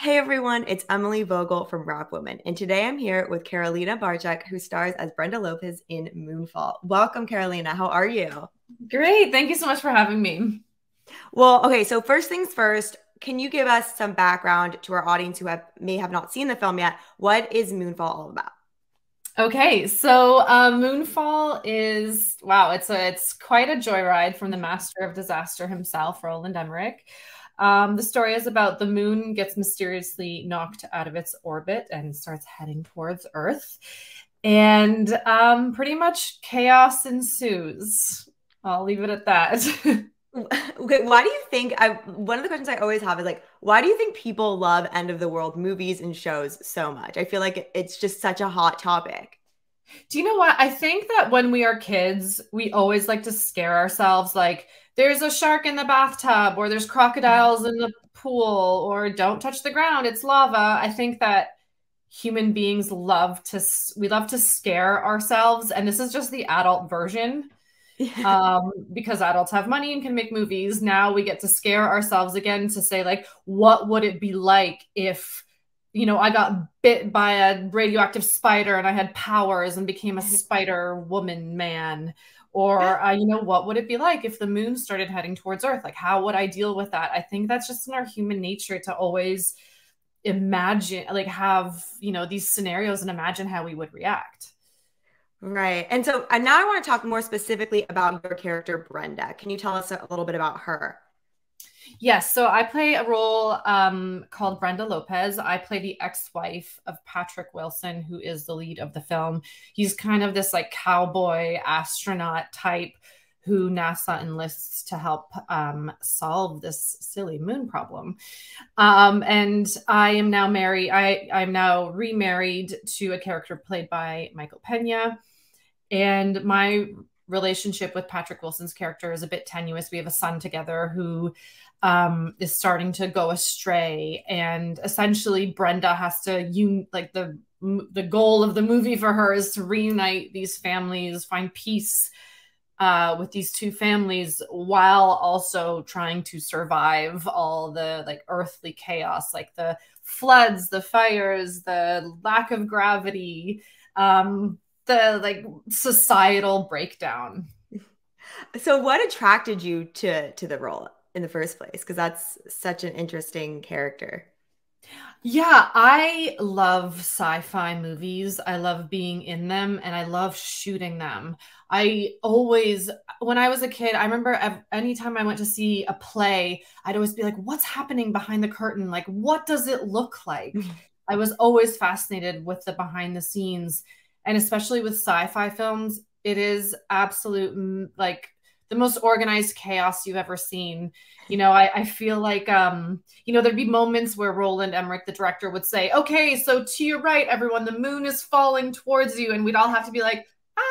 Hey everyone, it's Emily Vogel from Wrap Women, and today I'm here with Carolina Bartczak, who stars as Brenda Lopez in Moonfall. Welcome, Carolina. How are you? Great. Thank you so much for having me. Well, okay, so first things first, can you give us some background to our audience who have may have not seen the film yet? What is Moonfall all about? Okay, so uh, Moonfall is wow, it's a it's quite a joyride from the master of disaster himself, Roland Emmerich. Um, the story is about the moon gets mysteriously knocked out of its orbit and starts heading towards Earth. And um, pretty much chaos ensues. I'll leave it at that. okay, why do you think I one of the questions I always have is like, why do you think people love end of the world movies and shows so much? I feel like it's just such a hot topic. Do you know what? I think that when we are kids, we always like to scare ourselves like there's a shark in the bathtub or there's crocodiles in the pool or don't touch the ground. It's lava. I think that human beings love to we love to scare ourselves. And this is just the adult version um, because adults have money and can make movies. Now we get to scare ourselves again to say like what would it be like if you know i got bit by a radioactive spider and i had powers and became a spider woman man or, uh, you know, what would it be like if the moon started heading towards Earth? Like, how would I deal with that? I think that's just in our human nature to always imagine, like, have, you know, these scenarios and imagine how we would react. Right. And so and now I want to talk more specifically about your character, Brenda. Can you tell us a little bit about her? Yes, so I play a role um, called Brenda Lopez. I play the ex-wife of Patrick Wilson, who is the lead of the film. He's kind of this like cowboy astronaut type who NASA enlists to help um, solve this silly moon problem. Um, and I am now married. I I'm now remarried to a character played by Michael Pena, and my relationship with Patrick Wilson's character is a bit tenuous. We have a son together who um, is starting to go astray, and essentially Brenda has to you like the the goal of the movie for her is to reunite these families, find peace uh, with these two families, while also trying to survive all the like earthly chaos, like the floods, the fires, the lack of gravity, um, the like societal breakdown. So, what attracted you to to the role? In the first place because that's such an interesting character. Yeah, I love sci-fi movies. I love being in them and I love shooting them. I always when I was a kid, I remember anytime I went to see a play, I'd always be like, what's happening behind the curtain? Like what does it look like? Mm-hmm. I was always fascinated with the behind the scenes and especially with sci-fi films, it is absolute like the most organized chaos you've ever seen. You know, I, I feel like, um, you know, there'd be moments where Roland Emmerich, the director, would say, okay, so to your right, everyone, the moon is falling towards you. And we'd all have to be like, ah.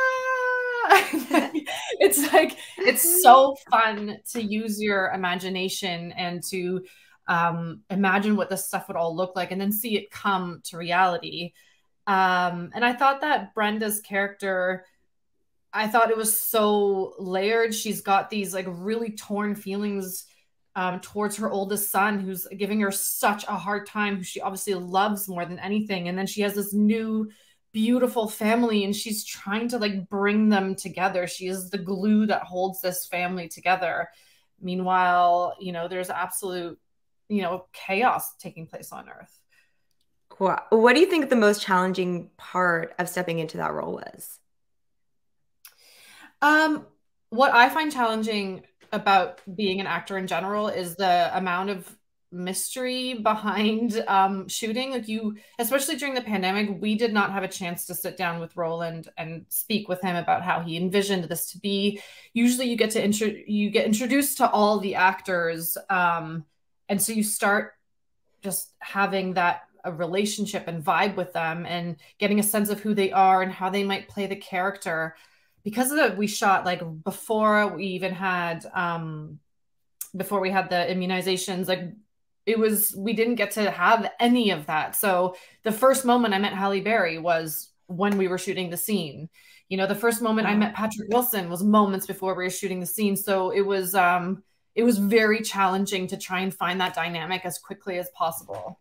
it's like, it's so fun to use your imagination and to um, imagine what this stuff would all look like and then see it come to reality. Um, and I thought that Brenda's character, I thought it was so layered. She's got these like really torn feelings um, towards her oldest son, who's giving her such a hard time, who she obviously loves more than anything. And then she has this new, beautiful family, and she's trying to like bring them together. She is the glue that holds this family together. Meanwhile, you know, there's absolute, you know, chaos taking place on Earth. What do you think the most challenging part of stepping into that role was? Um, what I find challenging about being an actor in general is the amount of mystery behind um, shooting. Like you, especially during the pandemic, we did not have a chance to sit down with Roland and speak with him about how he envisioned this to be. Usually, you get to intro- you get introduced to all the actors, um, and so you start just having that a relationship and vibe with them and getting a sense of who they are and how they might play the character because of that we shot like before we even had um before we had the immunizations like it was we didn't get to have any of that. So the first moment i met halle berry was when we were shooting the scene. You know the first moment i met patrick wilson was moments before we were shooting the scene. So it was um it was very challenging to try and find that dynamic as quickly as possible.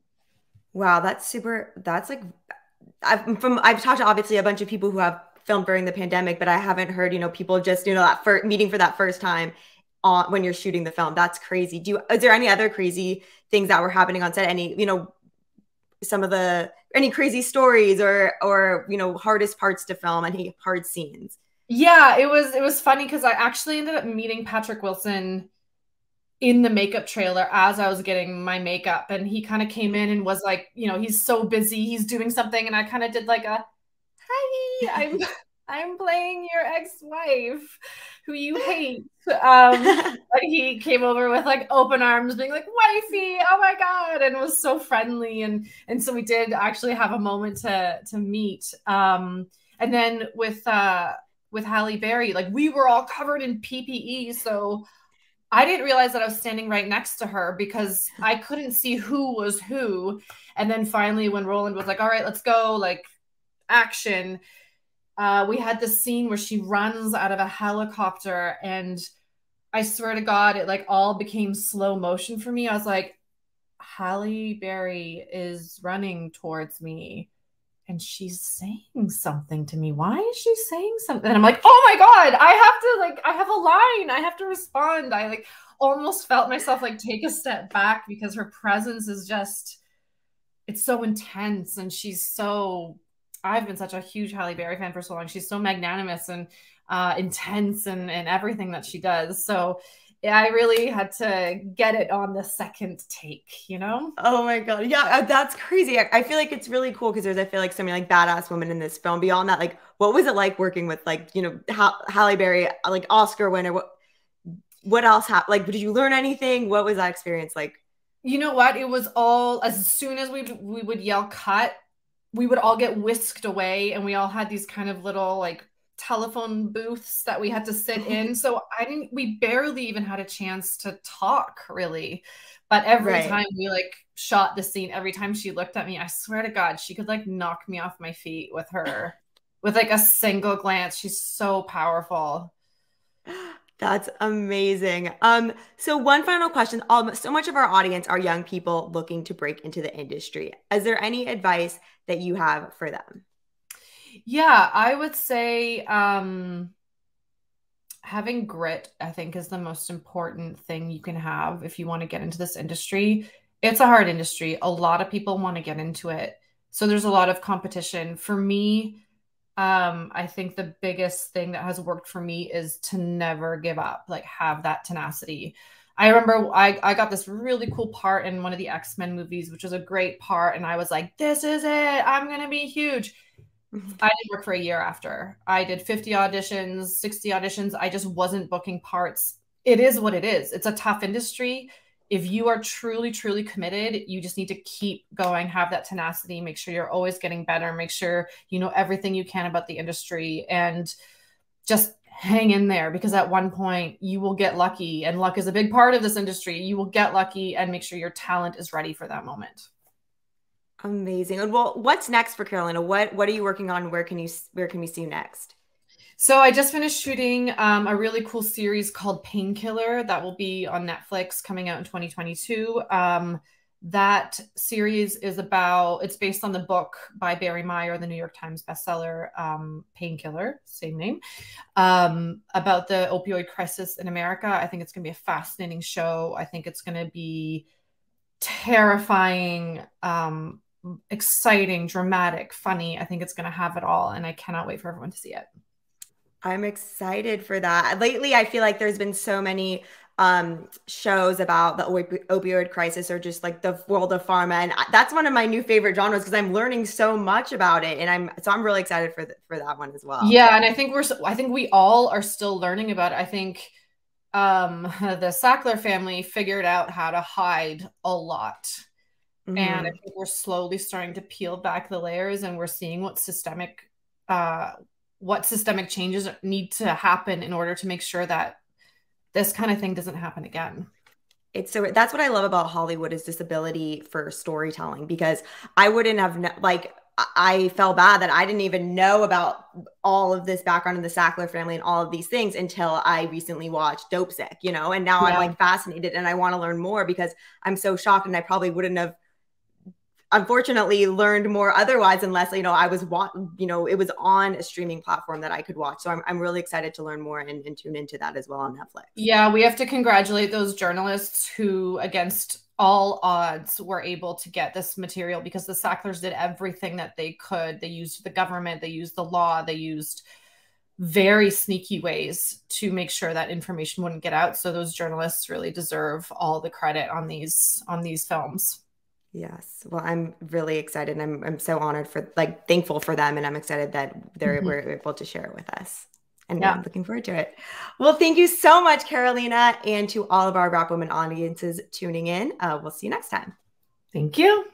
Wow, that's super. That's like, I've from I've talked to obviously a bunch of people who have filmed during the pandemic, but I haven't heard you know people just you know that first meeting for that first time on when you're shooting the film. That's crazy. Do you, is there any other crazy things that were happening on set? Any you know some of the any crazy stories or or you know hardest parts to film any hard scenes yeah it was it was funny because i actually ended up meeting patrick wilson in the makeup trailer as i was getting my makeup and he kind of came in and was like you know he's so busy he's doing something and i kind of did like a hi i'm i'm playing your ex-wife who you hate. Um but he came over with like open arms being like wifey oh my god and was so friendly. And and so we did actually have a moment to to meet. Um and then with uh with Halle Berry like we were all covered in PPE so I didn't realize that I was standing right next to her because I couldn't see who was who. And then finally when Roland was like all right let's go like action uh, we had this scene where she runs out of a helicopter and I swear to God, it like all became slow motion for me. I was like, Halle Berry is running towards me and she's saying something to me. Why is she saying something? And I'm like, oh my God, I have to like, I have a line. I have to respond. I like almost felt myself like take a step back because her presence is just, it's so intense and she's so I've been such a huge Halle Berry fan for so long. She's so magnanimous and uh, intense and, and everything that she does. So yeah, I really had to get it on the second take, you know? Oh my God. Yeah, uh, that's crazy. I, I feel like it's really cool because there's, I feel like so many like badass women in this film. Beyond that, like, what was it like working with like, you know, Halle Berry, like Oscar winner? What, what else happened? Like, did you learn anything? What was that experience like? You know what? It was all as soon as we we would yell cut, we would all get whisked away and we all had these kind of little like telephone booths that we had to sit in. So i didn't we barely even had a chance to talk really. But every right. time we like shot the scene every time she looked at me i swear to god she could like knock me off my feet with her with like a single glance. She's so powerful that's amazing. Um, so one final question. Um, so much of our audience are young people looking to break into the industry. Is there any advice that you have for them? Yeah, I would say um having grit, I think, is the most important thing you can have if you want to get into this industry. It's a hard industry. A lot of people want to get into it. So there's a lot of competition. For me, um, I think the biggest thing that has worked for me is to never give up, like have that tenacity. I remember I, I got this really cool part in one of the X Men movies, which was a great part. And I was like, this is it. I'm going to be huge. Mm-hmm. I didn't work for a year after. I did 50 auditions, 60 auditions. I just wasn't booking parts. It is what it is. It's a tough industry if you are truly truly committed you just need to keep going have that tenacity make sure you're always getting better make sure you know everything you can about the industry and just hang in there because at one point you will get lucky and luck is a big part of this industry. You will get lucky and make sure your talent is ready for that moment. Amazing. And well what's next for carolina? What what are you working on? Where can you where can we see you next so I just finished shooting um, a really cool series called Painkiller that will be on Netflix coming out in 2022. Um, that series is about it's based on the book by Barry Meier, the New York Times bestseller um, Painkiller, same name, um, about the opioid crisis in America. I think it's going to be a fascinating show. I think it's going to be terrifying, um, exciting, dramatic, funny. I think it's going to have it all, and I cannot wait for everyone to see it. I'm excited for that. Lately, I feel like there's been so many um shows about the opioid crisis or just like the world of pharma and that's one of my new favorite genres because i'm learning so much about it and i'm so i'm really excited for th- for that one as well yeah and i think we're i think we all are still learning about it i think um the sackler family figured out how to hide a lot mm-hmm. and i think we're slowly starting to peel back the layers and we're seeing what systemic uh what systemic changes need to happen in order to make sure that this kind of thing doesn't happen again it's so that's what i love about hollywood is this ability for storytelling because i wouldn't have like i felt bad that i didn't even know about all of this background in the sackler family and all of these things until i recently watched Dope Dopesick you know and now yeah. i'm like fascinated and i want to learn more because i'm so shocked and i probably wouldn't have unfortunately learned more otherwise unless you know I was you know it was on a streaming platform that I could watch. So I'm I'm really excited to learn more and, and tune into that as well on Netflix. Yeah, we have to congratulate those journalists who against all odds were able to get this material because the Sacklers did everything that they could. They used the government, they used the law, they used very sneaky ways to make sure that information wouldn't get out. So those journalists really deserve all the credit on these on these films. Yes. Well, I'm really excited. I'm I'm so honored for like thankful for them and I'm excited that they mm-hmm. were able to share it with us. And yeah. I'm looking forward to it. Well, thank you so much, Carolina, and to all of our Wrap Women audiences tuning in. Uh, we'll see you next time. Thank you.